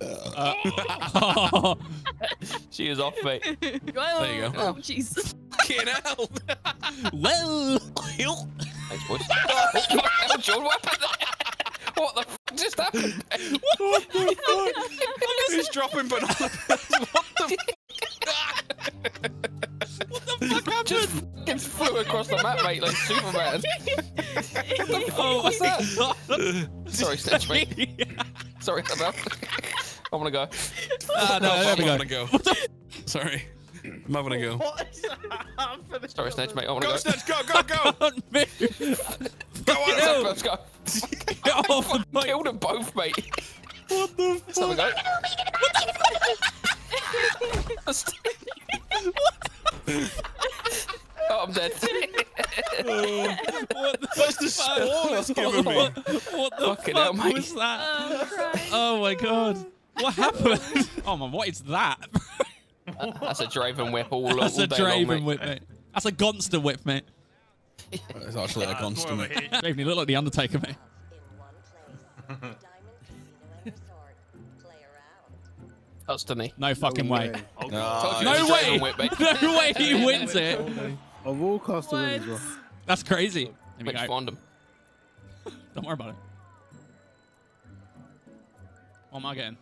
Uh, She is off, mate. Well, There you go. Oh, jeez. Fucking hell. well, Thanks, boys. oh, fucking hell, John, what happened there? What the f just happened? what the fuck? Who's dropping banana peels? What the fuck happened? Just fucking flew across the map, mate, like Superman. oh, What's that? Sorry, Snitch, mate. Sorry, Annabelle. I'm gonna go. Ah, no, I'm we having go. go. Sorry. I'm having a go. What is happening? Sorry, Snitch, mate. I wanna Go, go. Snitch, go, go, go! Don't move. Go on, No. Let's go. Get off the mic. Killed them both, mate. What the Let's have a go. oh, I'm dead. What the What's the fuck? spawn it's giving me? What, what the Fucking fuck hell, mate. was that? Oh, Oh my god. What happened? Oh man, what is that? That's a Draven whip all, That's all a day long, Draven mate. whip, mate. That's a Gonster whip, mate. It's actually a constant. mate. Draven, you look like the Undertaker, mate. That's Denny. No fucking way. Told Ah, you No way. Whip. No way he wins it. Of all cast to win as well. That's crazy. There we Let's go. find him. Don't worry about it. What am I getting?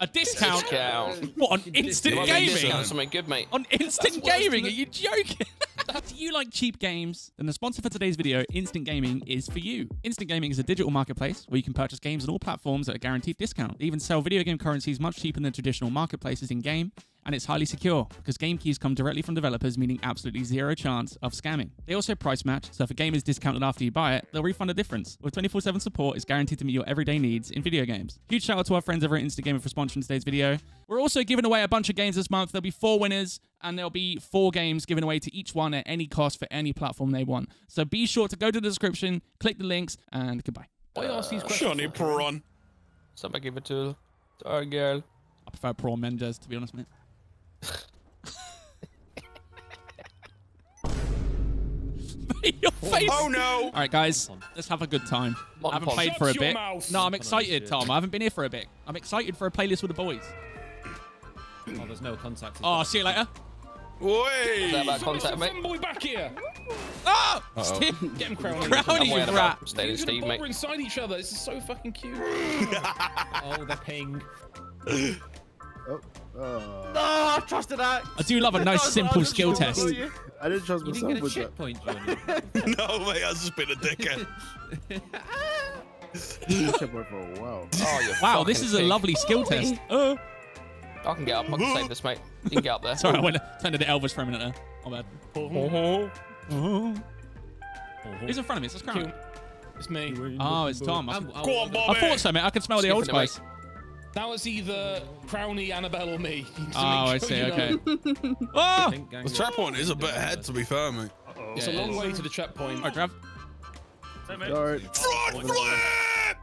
A discount? Discount. What, on instant Well, mate, gaming? discount something good, mate. On instant gaming? Are you joking? Do you like cheap games? Then the sponsor for today's video, Instant Gaming, is for you. Instant Gaming is a digital marketplace where you can purchase games on all platforms at a guaranteed discount. They even sell video game currencies much cheaper than traditional marketplaces in game, and it's highly secure because game keys come directly from developers, meaning absolutely zero chance of scamming. They also price match, so if a game is discounted after you buy it, they'll refund the difference. With 24/7 support, it's guaranteed to meet your everyday needs in video games. Huge shout out to our friends over at Instant Gaming for sponsoring today's video. We're also giving away a bunch of games this month. There'll be four winners, and there'll be four games given away to each one at any cost for any platform they want. So be sure to go to the description, click the links, and goodbye. Why ask these questions? Johnny Prawn. Somebody give it to our girl. I prefer Prawn Mendes, to be honest, mate. Your oh, face. Oh no! All right, guys, let's have a good time. I haven't played for a bit. mouth. No, I'm Son of a excited, shit. Tom. I haven't been here for a bit. I'm excited for a playlist with the boys. Oh, there's no contact. Oh, see you later. Is that Wait! about Somebody contact, mate? boy back here. Oh, Uh-oh. Steve. Get him crowning. Crowning, I'm you worried rat. about staying You're Steve, gonna mate. bother inside each other. This is so fucking cute. Oh, the ping. Oh, oh. No, I trusted that. I do love a nice, simple skill test. I didn't trust You myself didn't get a with that. checkpoint, Johnny. no, mate, I've just been a dickhead. Checkpoint for a while. Oh, you Wow, this fucking is a lovely skill test. Oh, I can get up. I can save this, mate. You can get up there. sorry, I went turned into Elvis for a minute there. My bad. Uh-huh. Who's in front of me? It's this crowd. It's me. Oh, it's Tom. I, I'm- I'm- Go on, I thought so, mate. I can smell the old Skipping it, spice. Now it's either Crowny, Annabelle, or me. Just to Oh, I see. you know. Okay. Oh! The trap one is a bit ahead, to be fair, mate. It's a long way to the checkpoint. Alright, Trav. Alright. Front flip!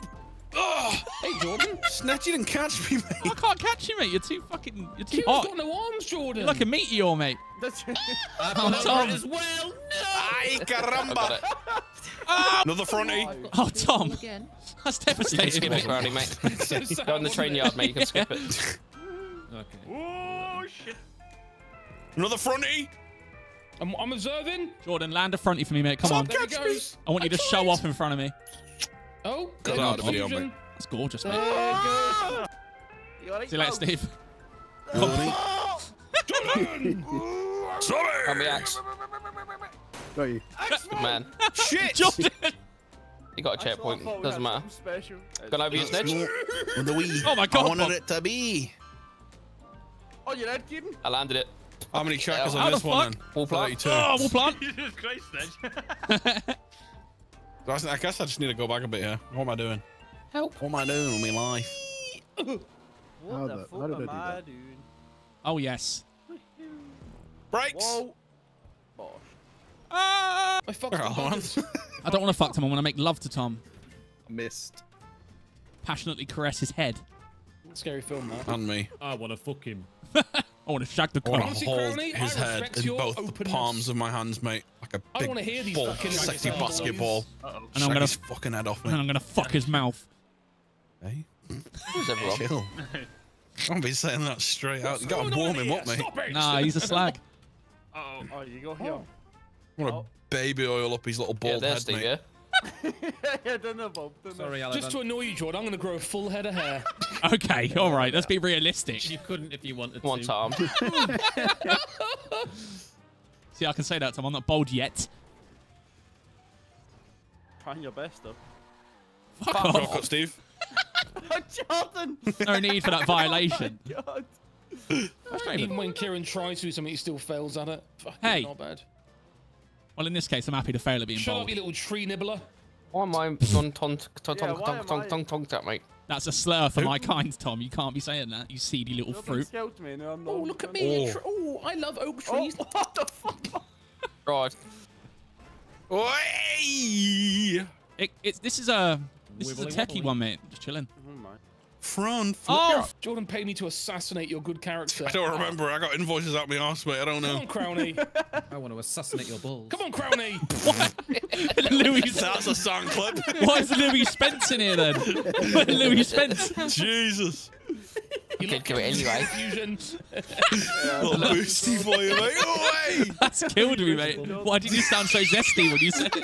Oh, Hey, Jordan. Ah! Snatch, you didn't catch me, mate. I can't catch you, mate. You're too fucking. You're too You've hot. got no arms, Jordan. You're like a meteor, mate. I've Oh, got Tom. it as well. Ay, I got caramba! It. Another fronty. Oh, Tom. Again. That's You can devastating. skip it, mate. Brownie, mate. So sad, Go in the train it? yard, mate. You can skip it. Okay. Oh, shit. Another fronty. I'm, I'm observing. Jordan, land a fronty for me, mate. Come on. There he goes. I want you to show off in front of me. Oh, Got there out goes of video, mate. That's gorgeous, There mate. goes. See you later, Steve. Sorry! On the axe. Got you. Good man. Shit! Jordan! You got a checkpoint. Doesn't matter. Special. Gone over your snitch. With the wee. Oh my God, I wanted it to be. Oh, you're not kidding? I landed it. How many checkers on the this one fuck? then? Wall plant. 32. Oh, we'll plant. That's- I guess I just need to go back a bit here. What am I doing? Help. What am I doing with my life? How, the, how did I do that? Oh, yes. Brakes! Ah! I fucked There are I don't want to fuck Tom. I want to make love to Tom. Missed. Passionately caress his head. Scary film, that. and me. I want to fuck him. I want to shag the I want to hold Crowley, I his head in your both the palms of my hands, mate. Like a I big wanna hear these ball, fucking sexy reggaeton basketball. And I'm Shag gonna, his fucking head off, and I'm gonna fuck his mouth. Hey, Who's everyone? Chill. I'll be saying that straight out. You gotta Going warm him here? up, mate. Nah, he's a slag. Oh, oh, you go here. I want to oh. baby oil up his little Yeah, bald there, head, Steve, mate. yeah? yeah, don't know, Bob. Don't know. Sorry, Just to annoy you, Jordan, I'm going to grow a full head of hair. Okay, all right. Let's be realistic. You couldn't if you wanted to. One time. See, I can say that, Tom. I'm not bold yet. Trying your best, though. Fuck Rock off. up, Steve. Jordan! No need for that oh violation. God. That's Draven. Even when Kieran tries to do something, he still fails at it. Fucking Hey. Not bad. Well, in this case, I'm happy to fail at being Shut up, you little tree nibbler. Why am I on ton ton ton Yeah, ton why ton ton ton ton ton mate? That's a slur for Who? my kind, Tom. You can't be saying that. You seedy little Jordan fruit. me, no, Oh, look at me. Oh. Oh, I love oak Oh, trees. what the fuck? Right. Oi! It, it's this is a this is a techie wobbly. one, mate. Just chilling. Never mind. Front. Oh, Jordan paid me to assassinate your good character. I don't remember. I got invoices out my arse, mate. I don't know. Come know. on, Crowley. I want to assassinate your balls. Come on, Crowley. Louie. That's a sound clip. Why is Louie Spence in here then? Louie Spence. Jesus. You Could do it anyway. Little boosty for you, mate. Oi! That's killed me, mate. Why did you sound so zesty when you said it?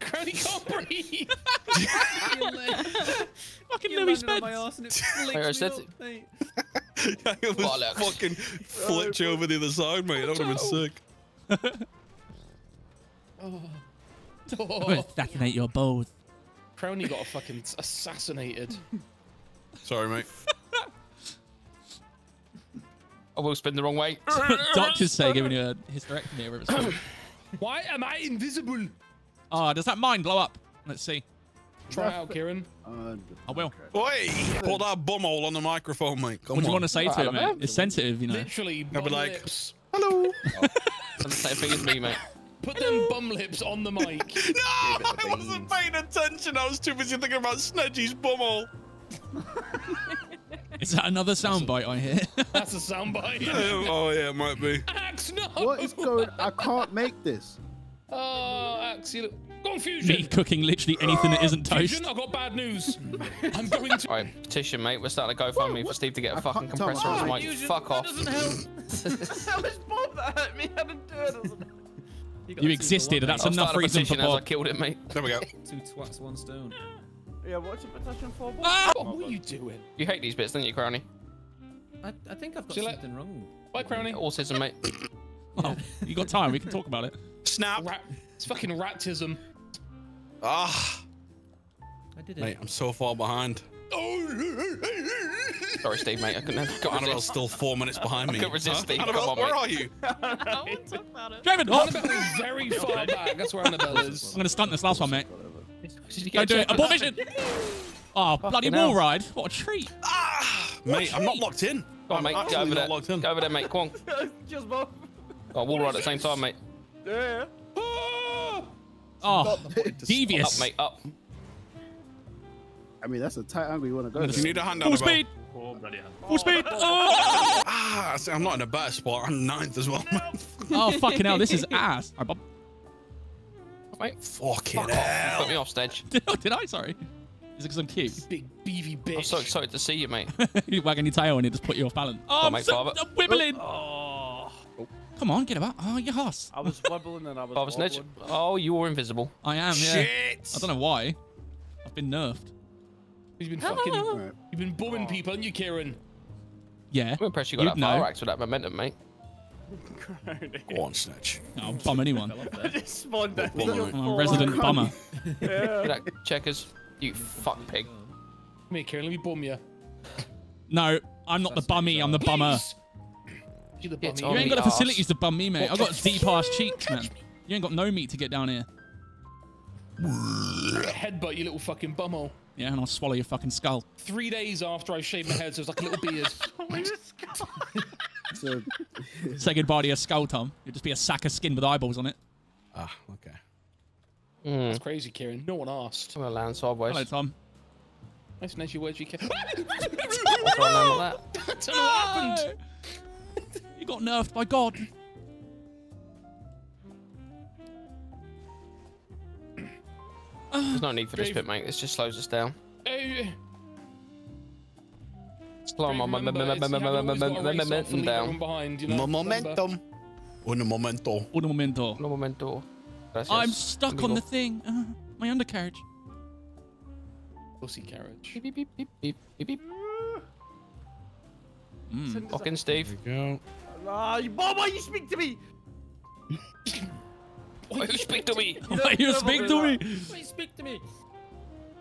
Crowley can't breathe. Fucking You Louie landed on my Spence. arse and it Like I me said- up, mate. I almost Bollocks. fucking flipped you over the other side, mate. That would have been sick. Oh. oh! Assassinate your balls. Crowley got fucking assassinated. Sorry, mate. I will spin the wrong way. Doctors say giving you a hysterectomy or whatever. Why am I invisible? Oh, does that mine blow up? Let's see. Try out, Kieran. Uh, I will. Oi! Put that bumhole on the microphone, mate. Come What do you want to say to it, don't mate? It's sensitive, you know. Literally, I'll bum be like- lips. Hello. That's the same thing as me, mate. Put them bum lips on the mic. No, I wasn't paying attention. I was too busy thinking about Snedgie's bumhole. Is that another soundbite I hear? That's a soundbite. oh yeah, it might be. Axe, no! what is going? I can't make this. Oh, Axe, you look. Go on, Fusion. Me cooking literally anything that isn't toast. Fusion, I've got bad news. I'm going to. Alright, petition, mate. We're starting to go fund me for Steve to get a I fucking compressor on my- his mic. Fuck that off. doesn't help. that was Bob that hurt me. I didn't do it. got You two existed, and that's. I'll enough reason for petition as I Bob. killed it, mate. There we go. Two twats, one stone. Yeah, what's a petition for, Bob? Ah! What are you doing? You hate these bits, don't you, Crowley? I, I think I've got See you later. something wrong. Bye, Crowley. Autism, mate. Oh, you got time. We can talk about it. Snap. Rat. It's fucking ratism. Ah, I did it. mate, I'm so far behind. Sorry, Steve, mate. I couldn't have got Annabelle's resist. still four minutes behind me. I couldn't resist, Huh? Steve. Come Annabelle, on, where mate. are you? Draven, oh! Annabelle is very far back. That's where Annabelle is. I'm going to stunt this last one, mate. Did you Go get do a it. check? Abort mission! Oh, bloody hell. wall ride. What a treat. Ah, mate, I'm not locked in. Go on, I'm mate. Go actually over not there. locked in. Go over there, mate. Come on. Just Bob. Oh, we'll ride at the same time, mate. Yeah. Oh, Up, devious. mate. Up. I mean, that's a tight angle you want to go. Do you there. need a hand, Full Annabelle? speed. Full speed. Oh! Ah, I see, I'm not in a better spot. I'm ninth as well, oh, fucking hell. This is ass. All right, Bob. Mate. Fucking Fuck off. hell. Put me off stage. Did, did I? Sorry. Is it because I'm cute? Big beefy I'm so excited to see you, mate. you wagging your tail and it just put you off balance. Oh, on, I'm, mate, so, I'm wibbling. Oh. Come on, get about. Oh, your horse. I was wobbling and I was. Bob's Snitch. wobbling. Oh, you were invisible. I am, yeah. Shit. I don't know why. I've been nerfed. You've been fucking. Right. You've been bumming oh. people, haven't you, Kieran? Yeah. I'm impressed you got You'd that know. fire axe with that momentum, mate. Go on, Snitch. I'll bum anyone. I just spawned down. Well, your I'm I'm a resident arm. bummer. Look at that checkers. You fuck pig. Come here, Kieran. Let me bum you. No, I'm not the bummy. I'm the bummer. Please. You the It's bummy. You ain't got the arse. facilities to bum me, mate. I've got deep ass cheeks, man. touch You ain't got no meat to get down here. Headbutt, you little fucking bumhole. Yeah, and I'll swallow your fucking skull. Three days after I shaved my head, so it's like a little beard. So, Say goodbye to your skull, Tom. It'll just be a sack of skin with eyeballs on it. Ah, okay. Mm. That's crazy, Kieran. No one asked. I'm gonna land sideways. Hello, Tom. Nice nice you words, you can. What's going on with that? I don't know what happened. You got nerfed by God. There's no need for this bit, mate. This just slows us down. Hey, Slow my remember, it's- you haven't always got a race off and momentum leave down. everyone behind, you know? Momentum. Un momento. Un momento. No momento. Gracias, I'm stuck on the thing. Uh, my undercarriage. Pussy carriage. Beep, beep, beep, beep, beep, beep, beep. Mm. Fucking Steve. Go. Ah, you, Bob, why you speak to me? Why you speak to me? Why you speak to me? Please speak to me.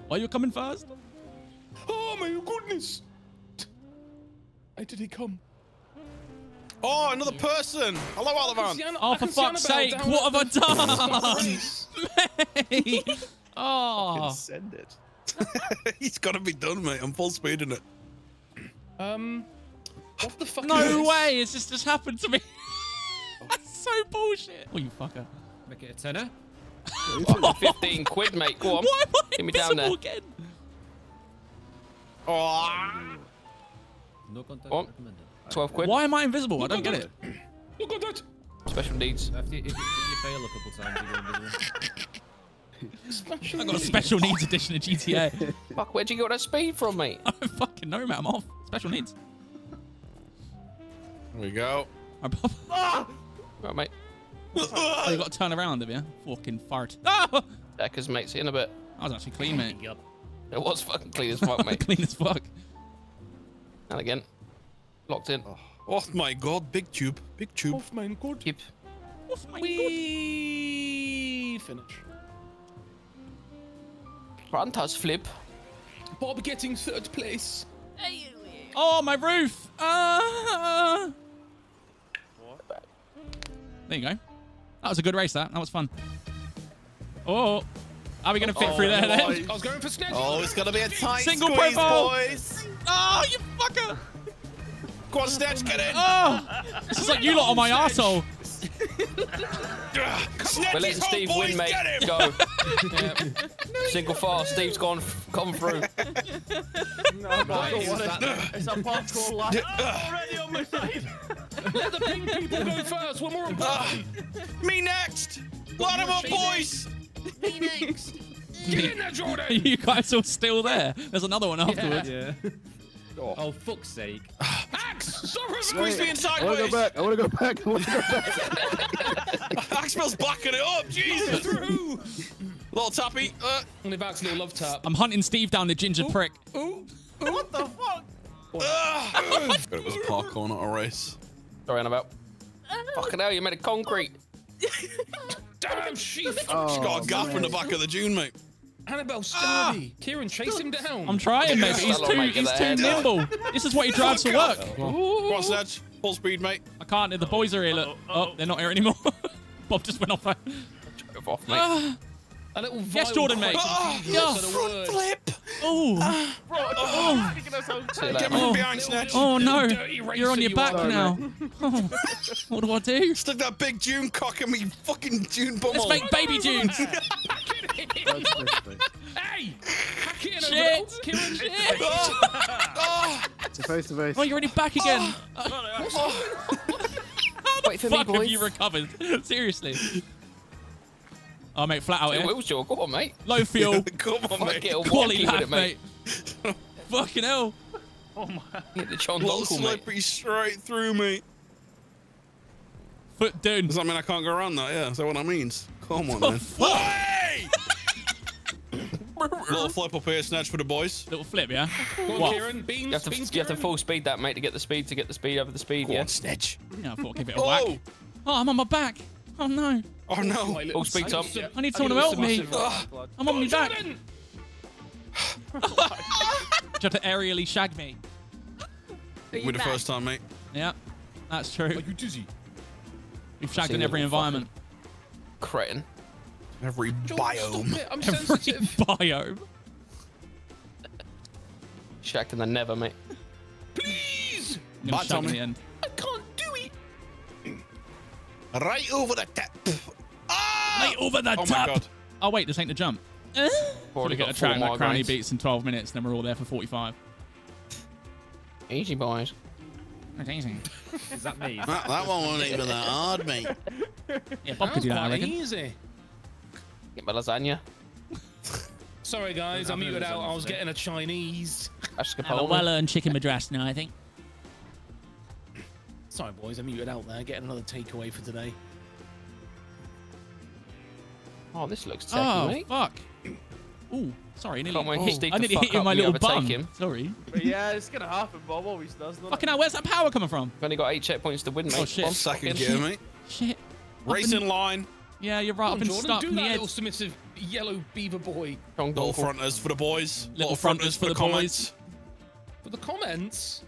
Why you coming fast? Oh my goodness! How did he come? Oh, another person. Hello, Olivan. Sienna- Oh, for fuck's sake! What have I the start of the done? race. Mate. Oh. Send it. He's got to be done, mate. I'm full speed in it. Um, what the fuck? is No way! It's just just happened to me. That's so bullshit. Oh, you fucker. Make it a tenner. 15 quid, mate. Go on. Why am I Get me down invisible there. again? Oh. No contact What? recommended. 12 quid. Why am I invisible? I don't get it. Look at that! Special needs. After you, if, you, if you fail a couple times, you go invisible. Special I got a special needs edition of GTA. Fuck, where'd you get that speed from, mate? I don't fucking know, man. I'm off. Special needs. There we go. I pop- Right, mate. Oh, you got to turn around, have you? Fucking fart. Oh! Deckers, mate. See you in a bit. I was actually clean, mate. It was fucking clean as fuck, mate. clean as fuck. and again. Locked in. Oh my god, big tube. Big tube. Off, man. Good. Keep. Oh my god. We finish. Rantas flip. Bob getting third place. Oh, my roof. Uh, there you go. That was a good race, that. That was fun. Oh. Are we going to fit oh, through there then? I was, going for snatch. Oh, it's gonna be a tight Single squeeze, profile. boys. Oh, you fucker. Go on, Snatch, get in. Oh. This is like you lot on my arsehole. Snatch We're letting Steve win, mate. Get him. Go. Yeah. Single file. Steve's gone. Come through. Right, is that- It's a parkour life. already on my side. Let the pink people go first. We're more ah. important. Me next. Line him up, boys. Me next. Get in there, Jordan. you guys are still there? There's another one afterwards. Yeah. Oh, fuck's sake. Axe, stop him. Squeeze me in I want to sideways. go back. I want to go back. I want to go back. Axel's backing it up. Jesus. Through. Little tappy. Uh, Only Vax little love tap. I'm hunting Steve down the ginger prick. Ooh. what the fuck? uh. it was a parkour, not a race. Sorry, Annabelle. Fucking hell, you made of concrete. Damn, she. Oh, She's got a gap man. in the back of the dune, mate. Annabelle, sturdy. Kieran, chase him down. I'm trying, mate. but He's too, he's too nimble. This is what he drives to work. Go on, Snatch. Full speed, mate. I can't. The boys are here. Look. Oh, they're not here anymore. Bob just went off. there. Drove off, mate. Ah, A little Yes, Jordan, mate. crack Ah, and yeah. said a word. Flip. oh, See you Get me from behind, Snatch. oh no! You're on your you back are. now. Oh, what do I do? Stick that big June cock in me fucking June bum Let's make baby dunes. That's basically. Hey! Hack it in Shit. Annabelle. Kieran, Shit. Oh, It's a face to face. Oh, you're already back oh. again. Wait for me, Fuck, have you recovered? Seriously. Oh, mate, flat out Two here. wheels, Joe. Go on, mate. Low fuel. Come on, Fuck mate. it, or Quality walkie with laugh, it, mate. mate. Fucking hell. Oh, my. Hit the John Little Dongle, mate. slippery straight through me. Foot down. Does that mean I can't go around that? Yeah, is that what that means? Come on, The then. fuck? Hey! Little flip up here, snatch for the boys. Little flip, yeah? Go on, Kieran. Beans, You have to, beans, you have to full speed that, mate, to get the speed, to get the speed over the speed, Go yeah. on, snitch. Yeah, I thought I'd give it a oh! whack. Oh, Oh, I'm on my back. Oh, no. oh no. My Full speed, Tom. submissive- I need a someone to help me. submissive. Ah! I'm on my back. Jordan! Tried to aerially shag me. With the first time, mate. Yeah, that's true. Are you dizzy? We've shagged in every environment. Cretin. Every Jordan, biome. Stop it. I'm Every sensitive. biome. Shacked in the never, mate. Please! I'm Bye, gonna shag in Tommy. the end. I can't do it. Right over the tap. Ah! Mate, over the Oh my top. Oh, wait, this ain't the jump. Uh, Already we get got a track four like Crowley beats in 12 minutes, and then we're all there for 45. Easy, boys. That's easy. Is that me? That, that one wasn't even that hard, mate. Yeah, Bob could do that, I reckon. easy. Get my lasagna. Sorry, guys, I I've muted out. I was getting a Chinese. Have a well-earned chicken madras now, I think. Sorry, boys, I muted out there. Getting another takeaway for today. Oh, this looks oh, techy, Oh, mate. fuck. Ooh, sorry. I nearly, Can't oh, Steve I to nearly hit you my little bum. overtake him. Sorry. But yeah, it's gonna happen. Bob always does. doesn't Fucking hell, where's that power coming from? We've only got eight checkpoints to win, mate. Oh, shit. Come on, Second gear, mate. Shit. Racing line. Yeah, you're right. Come I've been Jordan, stuck do in the that edge. little submissive yellow beaver boy. Strong Little dongle. fronters for the boys. Little fronters for the comments. For the comments,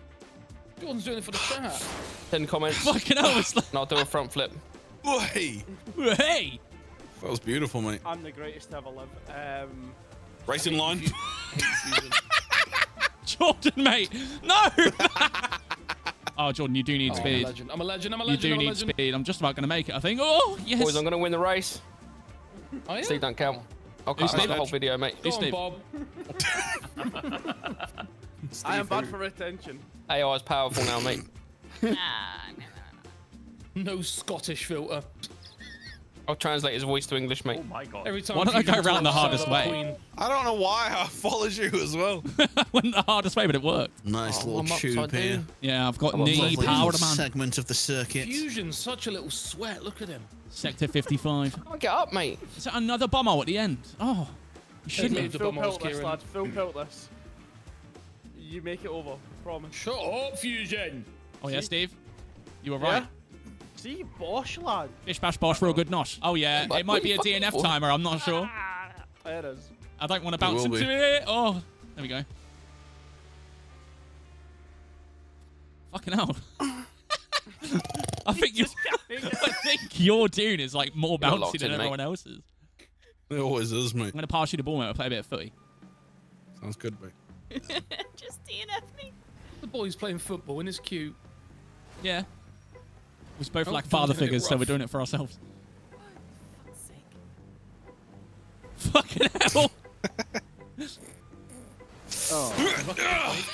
Jordan's doing it for the chat. Ten comments. Fucking hell, it's like, And I'll do a front flip. Hey. hey. That was beautiful, mate. I'm the greatest to ever live. Um, Racing line. Jordan, mate. No. oh, Jordan, you do need Oh, I'm a legend. I'm a legend. I'm a You do I'm need legend. speed. I'm just about going to make it, I think. Oh, yes. Boys, I'm going to win the race. Oh, yeah? Steve, don't count. I'll Who's cut the whole video, mate. Go on, Steve? Bob. I am bad for attention. AI is powerful now, mate. Ah, no Scottish filter. I'll translate his voice to English, mate. Oh my god. Every time. Why don't I go around the hardest way? Queen. I don't know why I followed you as well. Went the hardest way, but it worked. Nice Oh, little tube upside here. Yeah, I've got I'm knee lovely power little man. segment of the circuit. Fusion, such a little sweat. Look at him. Sector 55. Come on, get up, mate. Is that another bomber at the end? Oh, you shouldn't made have. the Full bum pelt house, this, Kieran. lad. Full pelt this. You make it over. Promise. Shut up, Fusion. Oh, yeah, Steve? You were Yeah? Right. See, Bosch, lad. Bish bash bosh, real good nosh. Oh, yeah, it might be a what are you DNF timer. I'm not sure. Ah, it is. I don't want to bounce into be. it. Oh, there we go. Fucking hell. I think you. I think your dune is like more bouncy than in, mate. everyone else's. It always is, mate. I'm gonna pass you the ball, mate. We'll play a bit of footy. Sounds good, mate. Just DNF me. The boy's playing football and it's cute. Yeah. We're both Oh, like father figures, so we're doing it for ourselves. Fuck's sake. Fucking hell. Oh,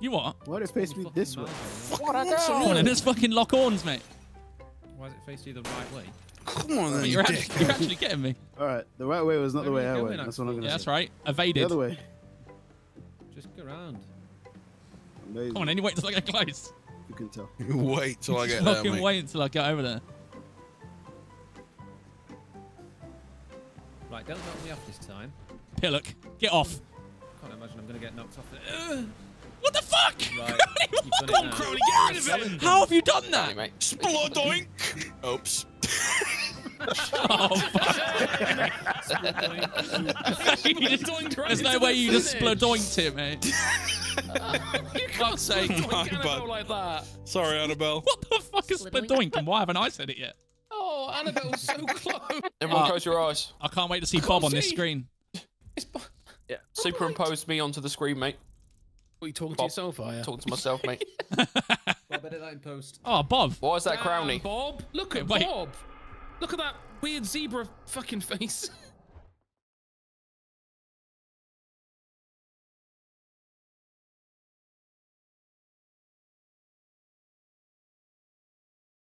You what? why did it face me this way? What a Come on, go. and let's fucking lock horns, mate. Why does it face you the right way? Come on, then, you You're dick. actually, you're actually getting me. All right, the right way was not the way are I went. That's what I'm gonna Yeah, say. that's right. Evaded. The other way. Just go around. Amazing. Come on, anyway, till I get close. You can tell. Wait till I get there, Fucking wait until I get over there. Right, don't knock me off this time. Pillock, get off. I can't imagine I'm gonna get knocked off. The... What the fuck? Right, you've done it now. Crowley, get rid of him. How have you done that? mate. Splodoink! Oops. Oh, fuck. Doinked There's no way the you just finish. splodoinked it, mate. You can't Fuck's sake. doink My Annabelle like that. Sorry, Annabelle. What the fuck is Slidoink. splodoink and why haven't I said it yet? Oh, Annabelle's so close. Everyone Ah. close your eyes. I can't wait to see Bob on this screen. It's bu- Superimpose me onto the screen, mate. What, are you talking to yourself, are you? Talking to myself, mate. Bob, edit that in post. Oh, Bob. Why is that Damn, crowny? Bob. Look at Wait. Bob. Look at that weird zebra fucking face.